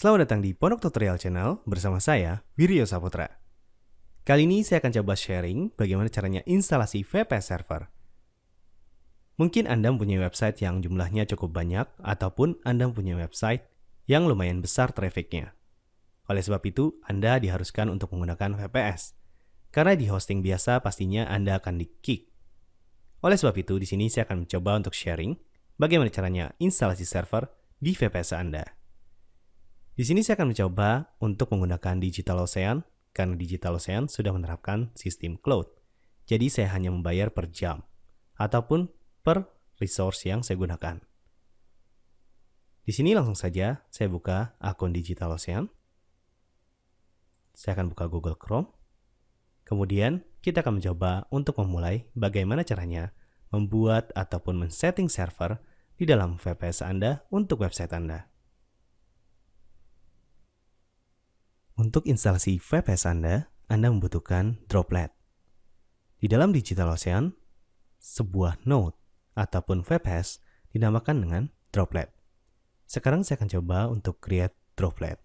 Selamat datang di Pondok Tutorial Channel bersama saya, Wiryo Saputra. Kali ini saya akan coba sharing bagaimana caranya instalasi VPS server. Mungkin Anda mempunyai website yang jumlahnya cukup banyak, ataupun Anda mempunyai website yang lumayan besar trafficnya. Oleh sebab itu, Anda diharuskan untuk menggunakan VPS. Karena di hosting biasa pastinya Anda akan di-kick. Oleh sebab itu, di sini saya akan mencoba untuk sharing bagaimana caranya instalasi server di VPS Anda. Di sini saya akan mencoba untuk menggunakan Digital Ocean karena Digital Ocean sudah menerapkan sistem cloud. Jadi saya hanya membayar per jam ataupun per resource yang saya gunakan. Di sini langsung saja saya buka akun Digital Ocean. Saya akan buka Google Chrome. Kemudian kita akan mencoba untuk memulai bagaimana caranya membuat ataupun men-setting server di dalam VPS Anda untuk website Anda. Untuk instalasi VPS Anda, Anda membutuhkan Droplet. Di dalam Digital Ocean, sebuah node ataupun VPS dinamakan dengan Droplet. Sekarang saya akan coba untuk create Droplet.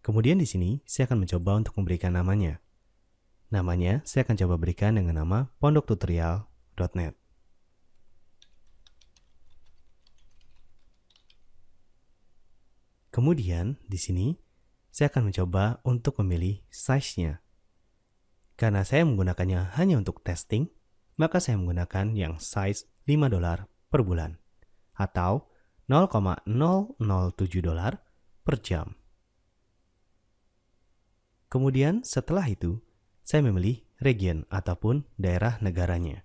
Kemudian di sini saya akan mencoba untuk memberikan namanya. Namanya saya akan coba berikan dengan nama pondoktutorial.net. Kemudian di sini saya akan mencoba untuk memilih size-nya. Karena saya menggunakannya hanya untuk testing, maka saya menggunakan yang size 5 dolar per bulan atau 0,007 dolar per jam. Kemudian setelah itu, saya memilih region ataupun daerah negaranya.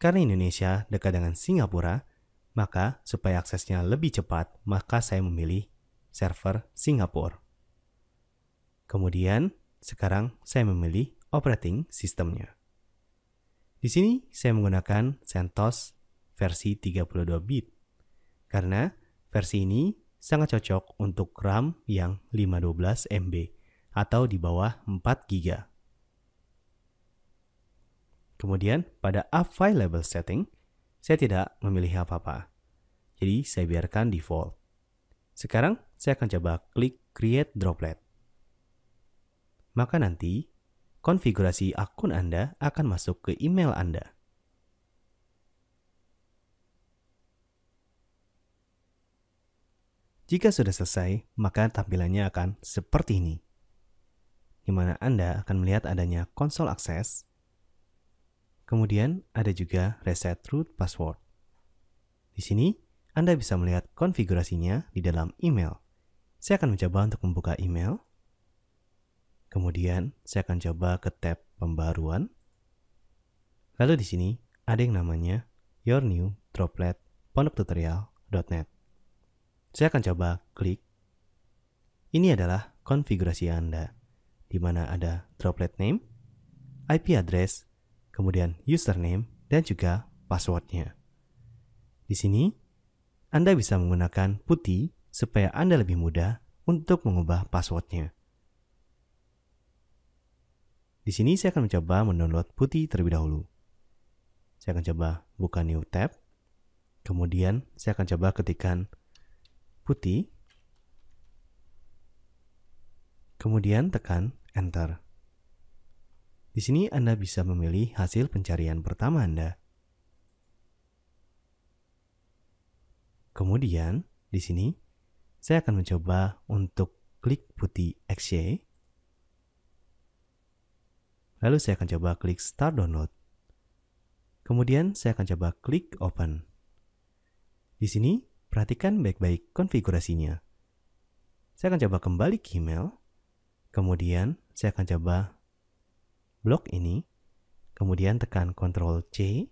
Karena Indonesia dekat dengan Singapura, maka supaya aksesnya lebih cepat, maka saya memilih server Singapura. Kemudian, sekarang saya memilih operating sistemnya. Di sini saya menggunakan CentOS versi 32 bit karena versi ini sangat cocok untuk RAM yang 512 MB atau di bawah 4 GB. Kemudian pada Level Setting, saya tidak memilih apa-apa. Jadi saya biarkan default. Sekarang saya akan coba klik Create Droplet. Maka nanti konfigurasi akun Anda akan masuk ke email Anda. Jika sudah selesai, maka tampilannya akan seperti ini. Di mana Anda akan melihat adanya konsol akses, Kemudian ada juga reset root password. Di sini, Anda bisa melihat konfigurasinya di dalam email. Saya akan mencoba untuk membuka email. Kemudian, saya akan coba ke tab pembaruan. Lalu di sini ada yang namanya Your New Droplet pondoktutorial.net. Saya akan coba klik. Ini adalah konfigurasi Anda, di mana ada droplet name, IP address, kemudian username, dan juga passwordnya. Di sini, Anda bisa menggunakan putih supaya Anda lebih mudah untuk mengubah passwordnya. Di sini saya akan mencoba mendownload putih terlebih dahulu. Saya akan coba buka new tab. Kemudian saya akan coba ketikkan putih. Kemudian tekan enter. Di sini Anda bisa memilih hasil pencarian pertama Anda. Kemudian, di sini saya akan mencoba untuk klik putih XY. Lalu saya akan coba klik Start Download. Kemudian saya akan coba klik Open. Di sini, perhatikan baik-baik konfigurasinya. Saya akan coba kembali ke email. Kemudian, saya akan coba blok ini, kemudian tekan Ctrl C,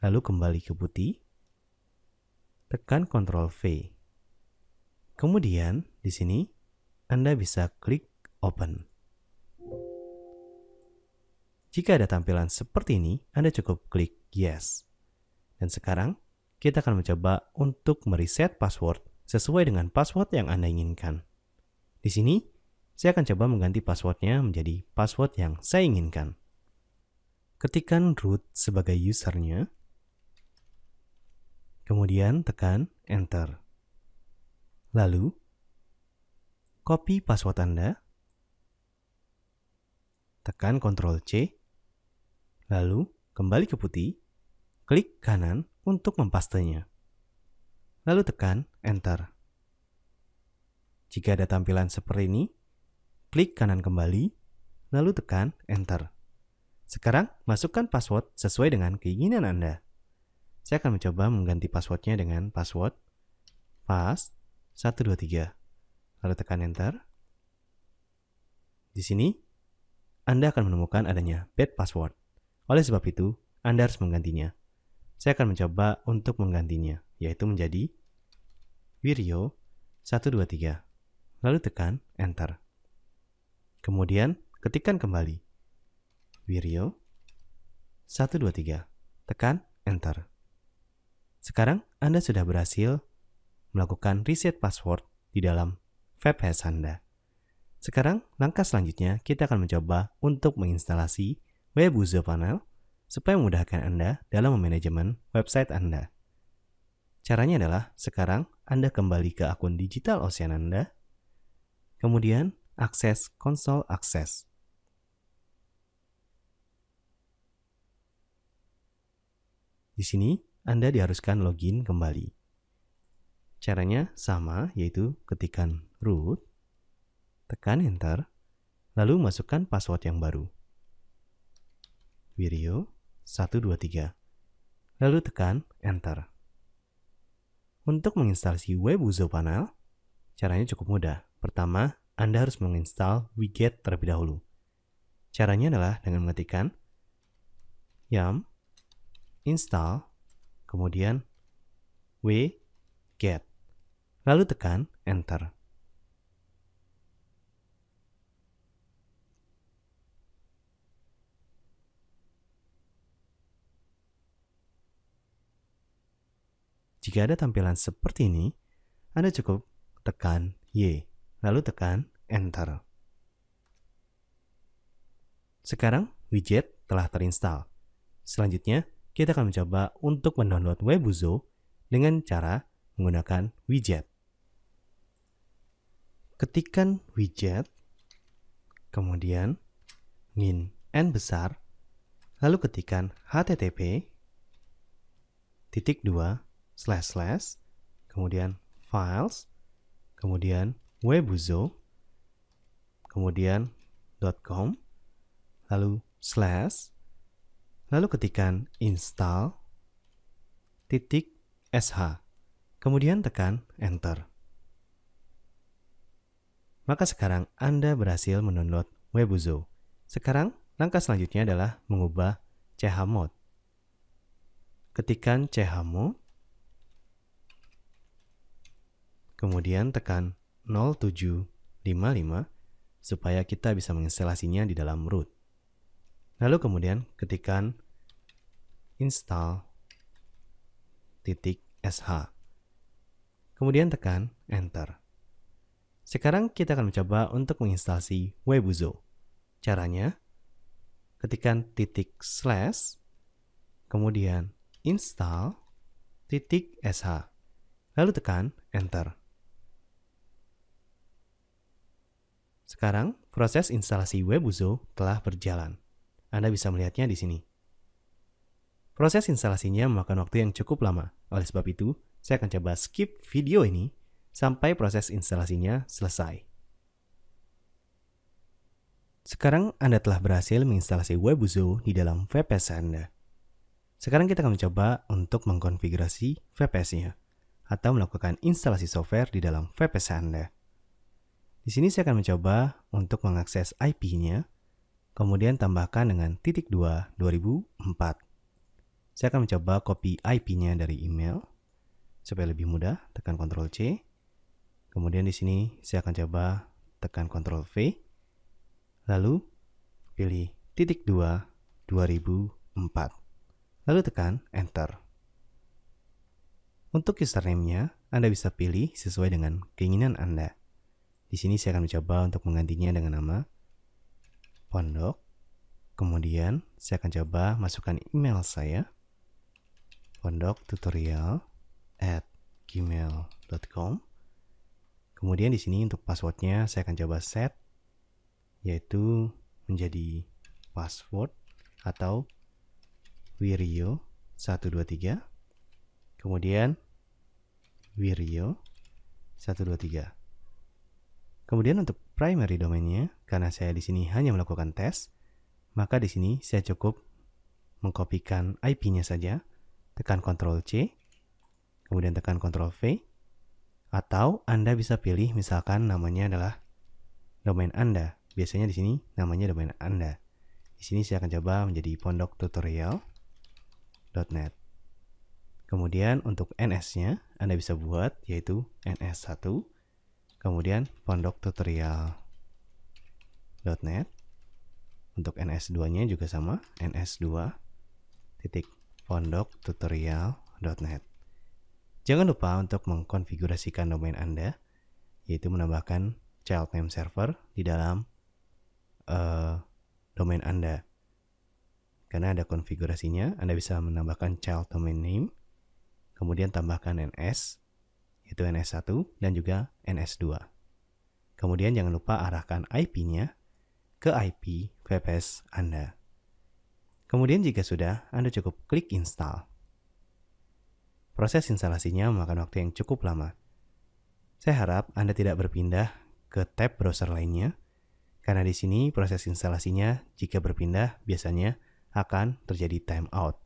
lalu kembali ke putih, tekan Ctrl V. Kemudian di sini Anda bisa klik Open. Jika ada tampilan seperti ini, Anda cukup klik Yes. Dan sekarang kita akan mencoba untuk mereset password sesuai dengan password yang Anda inginkan. Di sini saya akan coba mengganti passwordnya menjadi password yang saya inginkan. Ketikkan root sebagai usernya, Kemudian tekan Enter. Lalu, copy password Anda. Tekan Ctrl C. Lalu, kembali ke putih. Klik kanan untuk mempastenya. Lalu tekan Enter. Jika ada tampilan seperti ini, klik kanan kembali, lalu tekan Enter. Sekarang, masukkan password sesuai dengan keinginan Anda. Saya akan mencoba mengganti passwordnya dengan password pas 123. Lalu tekan enter. Di sini, Anda akan menemukan adanya bad password. Oleh sebab itu, Anda harus menggantinya. Saya akan mencoba untuk menggantinya, yaitu menjadi Wirio 123. Lalu tekan enter. Kemudian, ketikkan kembali Wirio 123. Tekan enter. Sekarang Anda sudah berhasil melakukan reset password di dalam VPS Anda. Sekarang, langkah selanjutnya kita akan mencoba untuk menginstalasi Web User Panel supaya memudahkan Anda dalam memanajemen website Anda. Caranya adalah sekarang Anda kembali ke akun digital Ocean Anda, kemudian akses konsol akses. Di sini, anda diharuskan login kembali. Caranya sama, yaitu ketikkan root, tekan enter, lalu masukkan password yang baru. Video 123. Lalu tekan enter. Untuk menginstalasi Web User Panel, caranya cukup mudah. Pertama, Anda harus menginstal widget terlebih dahulu. Caranya adalah dengan mengetikkan yum install kemudian W get. Lalu tekan enter. Jika ada tampilan seperti ini, Anda cukup tekan Y, lalu tekan Enter. Sekarang widget telah terinstall. Selanjutnya, kita akan mencoba untuk mendownload Webuzo dengan cara menggunakan widget. Ketikkan widget, kemudian min n besar, lalu ketikkan http titik dua slash slash, kemudian files, kemudian webuzo, kemudian .com, lalu slash, Lalu ketikkan install titik sh, kemudian tekan enter. Maka sekarang Anda berhasil mendownload Webuzo. Sekarang langkah selanjutnya adalah mengubah chmod. Ketikkan chmod, kemudian tekan 0755 supaya kita bisa menginstalasinya di dalam root. Lalu kemudian ketikkan install titik sh. Kemudian tekan enter. Sekarang kita akan mencoba untuk menginstalasi Webuzo. Caranya, ketikkan titik slash, kemudian install titik sh. Lalu tekan enter. Sekarang, proses instalasi Webuzo telah berjalan. Anda bisa melihatnya di sini. Proses instalasinya memakan waktu yang cukup lama. Oleh sebab itu, saya akan coba skip video ini sampai proses instalasinya selesai. Sekarang Anda telah berhasil menginstalasi Webuzo di dalam VPS Anda. Sekarang kita akan mencoba untuk mengkonfigurasi VPS-nya atau melakukan instalasi software di dalam VPS Anda. Di sini saya akan mencoba untuk mengakses IP-nya kemudian tambahkan dengan titik 2 2004. Saya akan mencoba copy IP-nya dari email supaya lebih mudah, tekan Ctrl C. Kemudian di sini saya akan coba tekan Ctrl V. Lalu pilih titik 2 2004. Lalu tekan Enter. Untuk username-nya, Anda bisa pilih sesuai dengan keinginan Anda. Di sini saya akan mencoba untuk menggantinya dengan nama pondok. Kemudian saya akan coba masukkan email saya. Pondok tutorial at gmail.com. Kemudian di sini untuk passwordnya saya akan coba set yaitu menjadi password atau Wirio 123 kemudian Wirio 123 kemudian untuk primary domainnya karena saya di sini hanya melakukan tes maka di sini saya cukup mengkopikan IP-nya saja tekan Ctrl C kemudian tekan Ctrl V atau Anda bisa pilih misalkan namanya adalah domain Anda biasanya di sini namanya domain Anda di sini saya akan coba menjadi pondok tutorial.net. Kemudian untuk NS-nya Anda bisa buat yaitu NS1. Kemudian pondok tutorial.net. Untuk NS2-nya juga sama, NS2 titik pondok tutorial.net. Jangan lupa untuk mengkonfigurasikan domain Anda, yaitu menambahkan child name server di dalam uh, domain Anda. Karena ada konfigurasinya, Anda bisa menambahkan child domain name, kemudian tambahkan NS, yaitu NS1 dan juga NS2. Kemudian jangan lupa arahkan IP-nya ke IP VPS Anda. Kemudian jika sudah, Anda cukup klik install. Proses instalasinya memakan waktu yang cukup lama. Saya harap Anda tidak berpindah ke tab browser lainnya, karena di sini proses instalasinya jika berpindah biasanya akan terjadi timeout.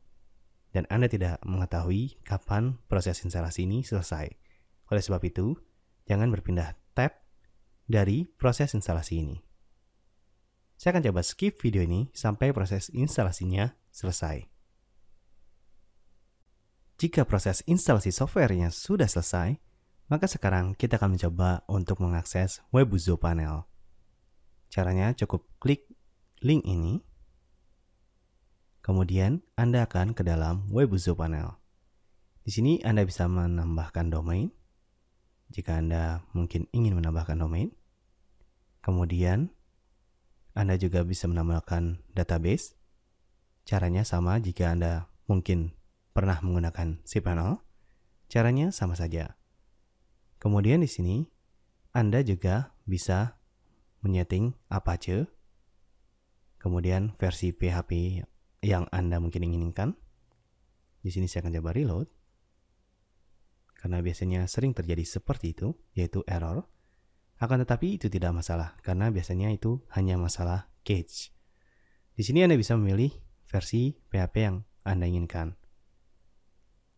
Dan Anda tidak mengetahui kapan proses instalasi ini selesai. Oleh sebab itu, jangan berpindah tab dari proses instalasi ini. Saya akan coba skip video ini sampai proses instalasinya selesai. Jika proses instalasi softwarenya sudah selesai, maka sekarang kita akan mencoba untuk mengakses Webuzo Panel. Caranya cukup klik link ini. Kemudian Anda akan ke dalam Webuzo panel. Di sini Anda bisa menambahkan domain. Jika Anda mungkin ingin menambahkan domain. Kemudian Anda juga bisa menambahkan database. Caranya sama jika Anda mungkin pernah menggunakan cPanel. Caranya sama saja. Kemudian di sini Anda juga bisa menyeting Apache, kemudian versi PHP yang Anda mungkin inginkan. Di sini saya akan coba reload. Karena biasanya sering terjadi seperti itu, yaitu error. Akan tetapi itu tidak masalah, karena biasanya itu hanya masalah cache. Di sini Anda bisa memilih versi PHP yang Anda inginkan.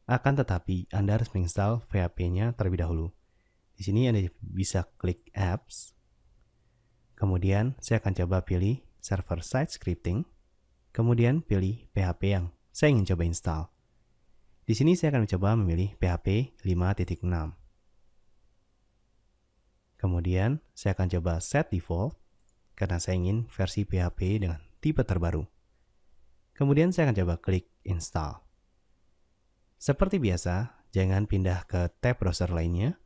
Akan tetapi, Anda harus menginstal PHP-nya terlebih dahulu. Di sini Anda bisa klik apps, Kemudian saya akan coba pilih server side scripting. Kemudian pilih PHP yang saya ingin coba install. Di sini saya akan mencoba memilih PHP 5.6. Kemudian saya akan coba set default karena saya ingin versi PHP dengan tipe terbaru. Kemudian saya akan coba klik install. Seperti biasa, jangan pindah ke tab browser lainnya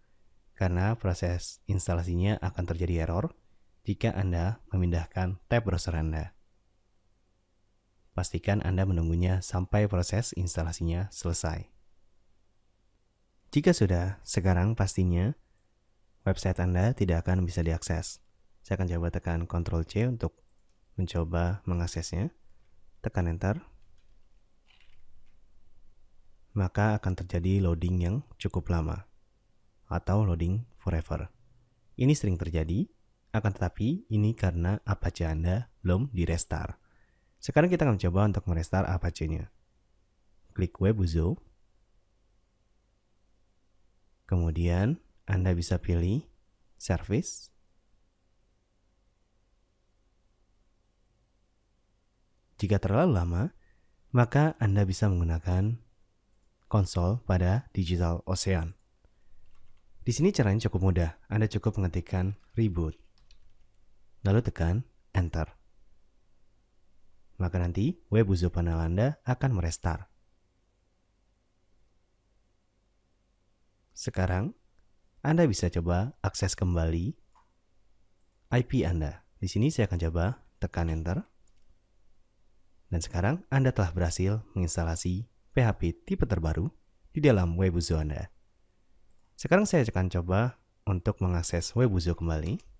karena proses instalasinya akan terjadi error jika Anda memindahkan tab browser Anda. Pastikan Anda menunggunya sampai proses instalasinya selesai. Jika sudah, sekarang pastinya website Anda tidak akan bisa diakses. Saya akan coba tekan Ctrl C untuk mencoba mengaksesnya. Tekan Enter. Maka akan terjadi loading yang cukup lama atau loading forever. Ini sering terjadi akan tetapi, ini karena Apache Anda belum direstart. Sekarang kita akan coba untuk merestart Apache-nya. Klik Webuzo. Kemudian, Anda bisa pilih Service. Jika terlalu lama, maka Anda bisa menggunakan konsol pada Digital Ocean. Di sini caranya cukup mudah. Anda cukup mengetikkan reboot lalu tekan Enter. Maka nanti web user panel Anda akan merestart. Sekarang, Anda bisa coba akses kembali IP Anda. Di sini saya akan coba tekan Enter. Dan sekarang Anda telah berhasil menginstalasi PHP tipe terbaru di dalam web user Anda. Sekarang saya akan coba untuk mengakses Webuzo kembali.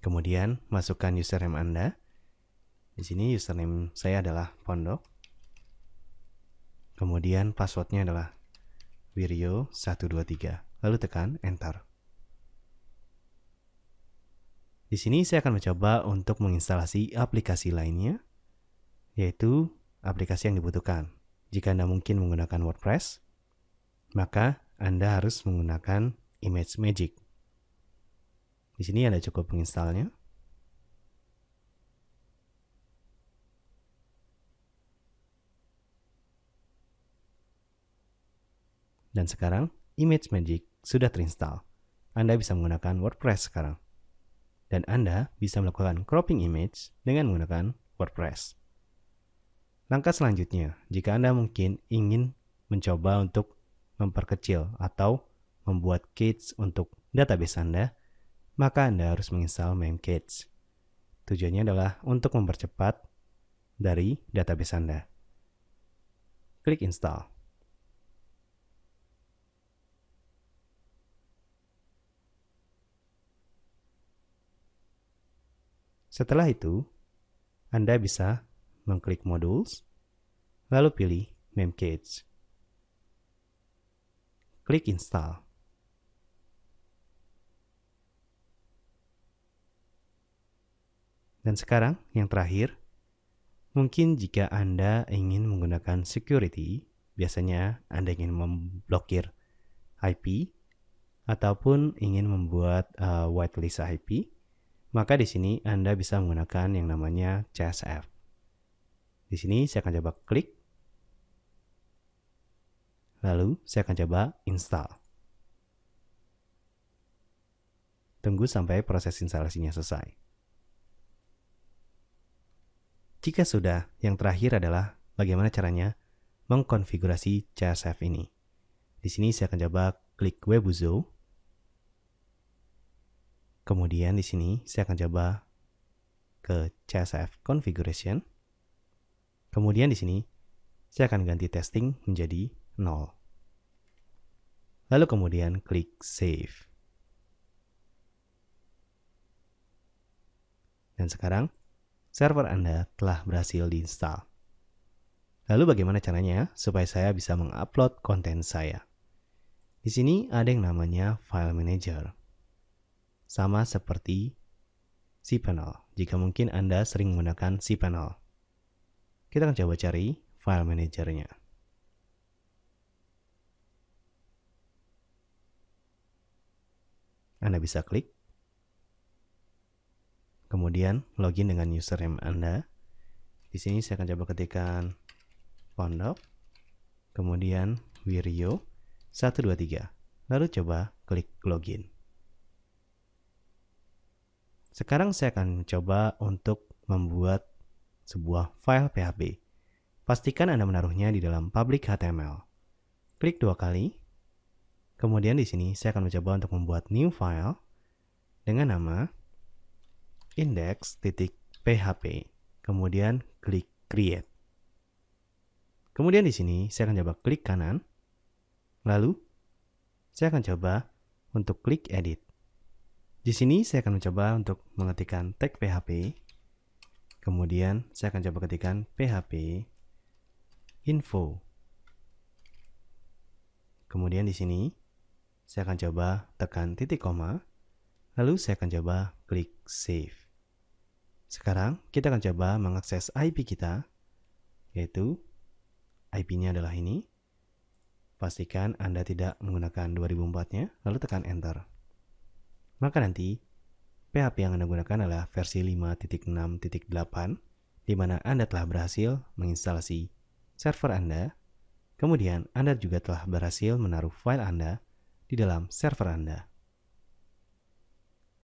Kemudian masukkan username Anda. Di sini username saya adalah pondok. Kemudian passwordnya adalah Wirio123. Lalu tekan enter. Di sini saya akan mencoba untuk menginstalasi aplikasi lainnya, yaitu aplikasi yang dibutuhkan. Jika Anda mungkin menggunakan WordPress, maka Anda harus menggunakan Image Magic. Di sini Anda cukup menginstalnya. Dan sekarang Image Magic sudah terinstall. Anda bisa menggunakan WordPress sekarang dan Anda bisa melakukan cropping image dengan menggunakan WordPress. Langkah selanjutnya, jika Anda mungkin ingin mencoba untuk memperkecil atau membuat cache untuk database Anda, maka Anda harus menginstal Memcache. Tujuannya adalah untuk mempercepat dari database Anda. Klik install. Setelah itu, Anda bisa mengklik Modules, lalu pilih Memcache. Klik Install. Dan sekarang yang terakhir, mungkin jika Anda ingin menggunakan security, biasanya Anda ingin memblokir IP ataupun ingin membuat uh, whitelist IP, maka di sini Anda bisa menggunakan yang namanya CSF. Di sini saya akan coba klik. Lalu saya akan coba install. Tunggu sampai proses instalasinya selesai. Jika sudah, yang terakhir adalah bagaimana caranya mengkonfigurasi CSF ini. Di sini saya akan coba klik Webuzo Kemudian di sini saya akan coba ke CSF configuration. Kemudian di sini saya akan ganti testing menjadi 0. Lalu kemudian klik save. Dan sekarang server Anda telah berhasil diinstal. Lalu bagaimana caranya supaya saya bisa mengupload konten saya? Di sini ada yang namanya file manager sama seperti cPanel, jika mungkin Anda sering menggunakan cPanel. Kita akan coba cari file manajernya. Anda bisa klik, kemudian login dengan username Anda. Di sini saya akan coba ketikkan pondok, kemudian Wirio 123, lalu coba klik login. Sekarang saya akan coba untuk membuat sebuah file PHP. Pastikan Anda menaruhnya di dalam public HTML. Klik dua kali. Kemudian di sini saya akan mencoba untuk membuat new file dengan nama index.php. Kemudian klik create. Kemudian di sini saya akan coba klik kanan. Lalu saya akan coba untuk klik edit. Di sini saya akan mencoba untuk mengetikkan tag PHP. Kemudian saya akan coba ketikkan PHP info. Kemudian di sini saya akan coba tekan titik koma. Lalu saya akan coba klik save. Sekarang kita akan coba mengakses IP kita, yaitu IP-nya adalah ini. Pastikan Anda tidak menggunakan 2004-nya, lalu tekan enter maka nanti PHP yang Anda gunakan adalah versi 5.6.8 di mana Anda telah berhasil menginstalasi server Anda. Kemudian Anda juga telah berhasil menaruh file Anda di dalam server Anda.